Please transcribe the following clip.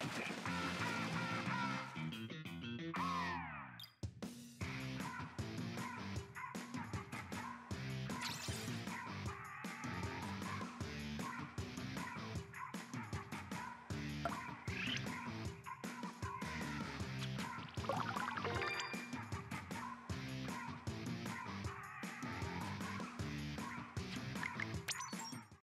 you